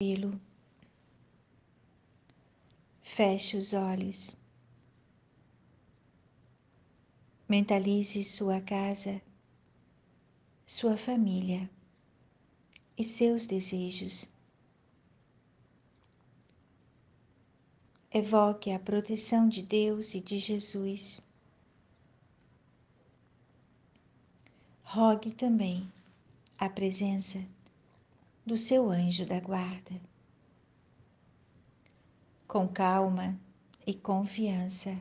pelo. Feche os olhos. Mentalize sua casa, sua família e seus desejos. Evoque a proteção de Deus e de Jesus. Rogue também a presença do seu anjo da guarda. Com calma e confiança,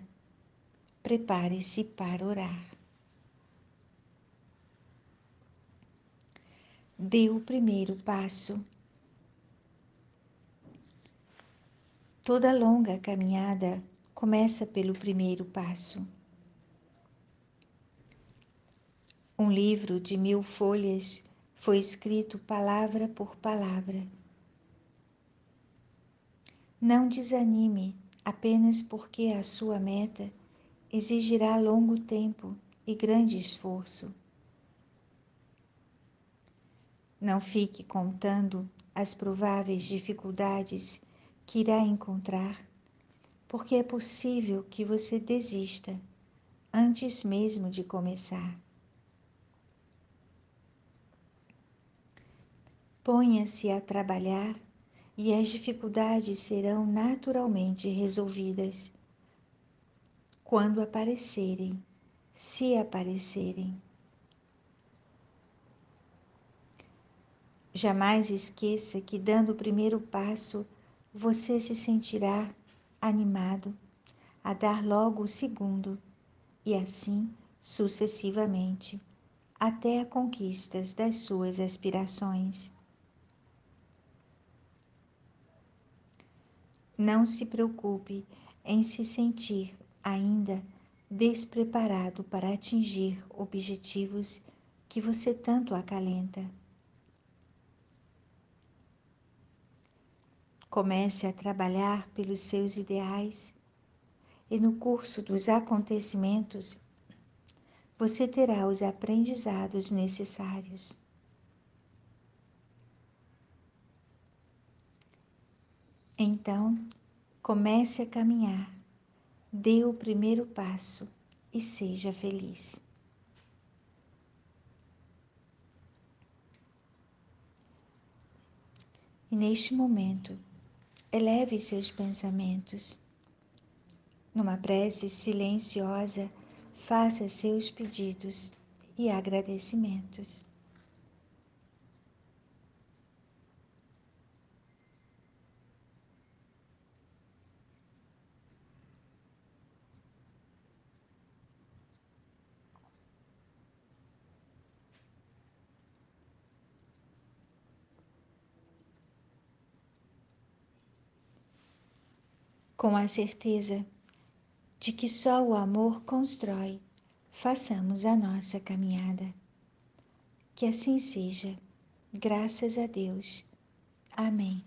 prepare-se para orar. Dê o primeiro passo. Toda longa caminhada começa pelo primeiro passo. Um livro de mil folhas foi escrito palavra por palavra. Não desanime apenas porque a sua meta exigirá longo tempo e grande esforço. Não fique contando as prováveis dificuldades que irá encontrar, porque é possível que você desista antes mesmo de começar. Ponha-se a trabalhar e as dificuldades serão naturalmente resolvidas quando aparecerem, se aparecerem. Jamais esqueça que, dando o primeiro passo, você se sentirá animado a dar logo o segundo, e assim sucessivamente, até a conquista das suas aspirações. Não se preocupe em se sentir ainda despreparado para atingir objetivos que você tanto acalenta. Comece a trabalhar pelos seus ideais e no curso dos acontecimentos você terá os aprendizados necessários. Então, comece a caminhar, dê o primeiro passo e seja feliz. E neste momento, eleve seus pensamentos. Numa prece silenciosa, faça seus pedidos e agradecimentos. Com a certeza de que só o amor constrói, façamos a nossa caminhada. Que assim seja, graças a Deus. Amém.